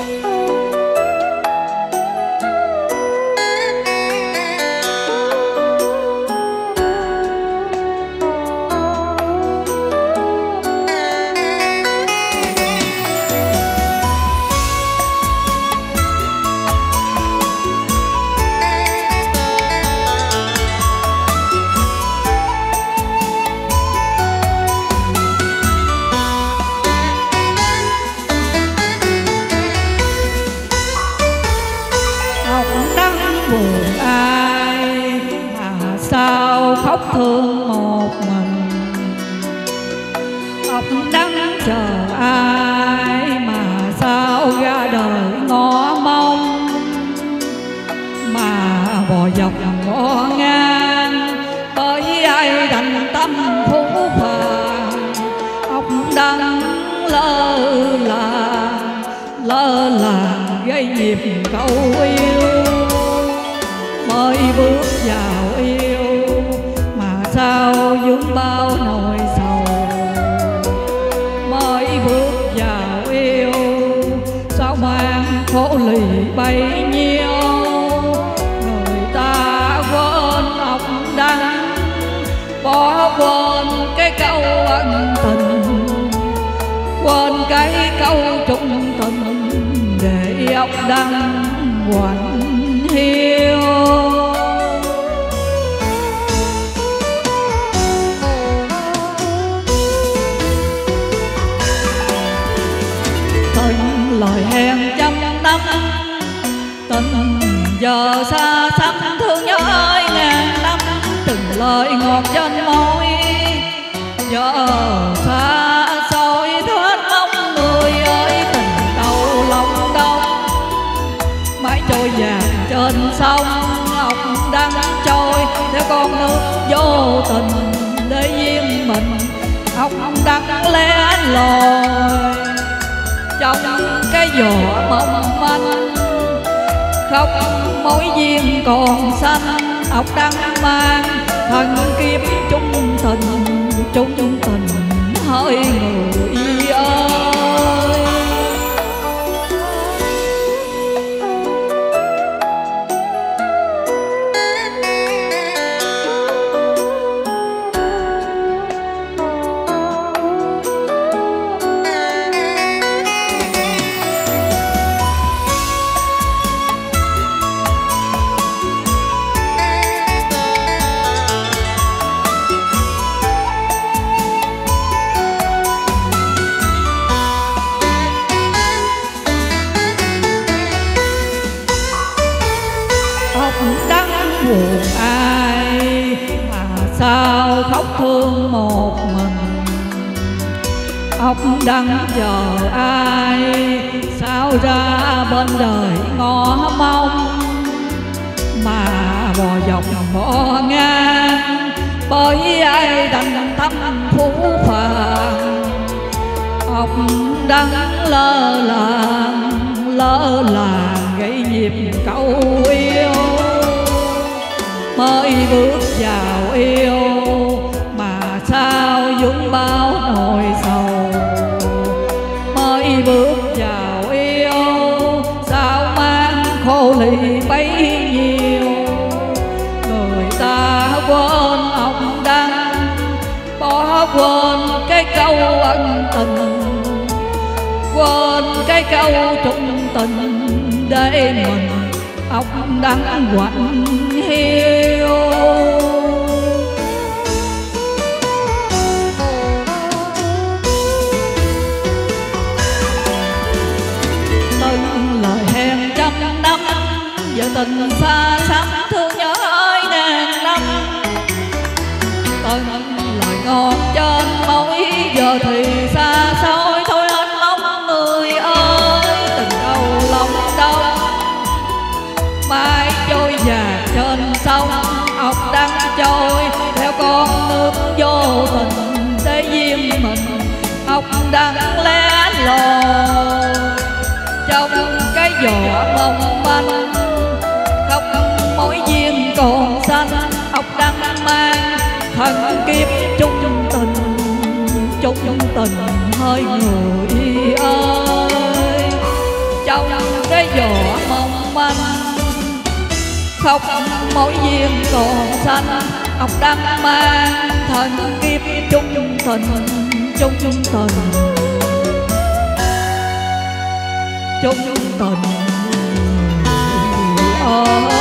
Oh. Khóc thương một mình. Ông đắng chờ ai mà sao ra đời ngõ mong mà bò dọc ngõ ngang bởi ai đành tâm phú phàng ông đắng lơ là lơ là gây nghiệp câu yêu. Mới bước vào dũng bao nỗi sầu. Mới bước vào yêu, sao mang khổ lì bấy nhiêu? Người ta quên ông đắng, bỏ quên cái câu ân tình. Quên cái câu trung tình, để ông đắng quạnh hiu. Lời hẹn trăm năm. Tình giờ xa xăm thương nhớ ơi, ngàn năm từng lời ngọt trên môi giờ xa xôi hết mong người ơi tình đầu lòng đông mãi trôi vàng trên sông ngọc đang trôi. Theo con nước vô tình để duyên mình, ông đang lẽ loi cái mong manh. Khóc, mối duyên còn xanh, ốc đăng mang thần kiếp chung tình chung buồn ai mà sao khóc thương một mình? Ông đắng chờ ai, sao ra bên đời ngõ mong? Mà bò dọc bò ngang, bởi ai đành tâm phú phàng? Ông đắng lơ làng lơ làng gây nhịp câu yêu mới bước vào yêu mà sao dũng bao nỗi sầu? Mới bước vào yêu, sao mang khổ lì bấy nhiêu? Người ta quên ông đăng, bỏ quên cái câu ân tình. Quên cái câu trung tình để mình ông đang quạnh hiu từng lời hẹn trăm năm, giờ tình xa xăm thương nhớ ơi ngàn năm. Từng lời ngọt trên môi giờ thì xa trôi già trên sông. Ốc đang trôi theo con nước vô tình để duyên mình. Ốc đang lẻ lò trong cái giỏ mong manh khóc mối duyên còn xanh. Ốc đang mang thần kiếp chung tình chung tình hơi người ơi. Trong trong cái vỏ mong manh khóc mỗi duyên còn xanh ông đang mang thần kiếp chung chung tình chung chung tình chung chung tình oh.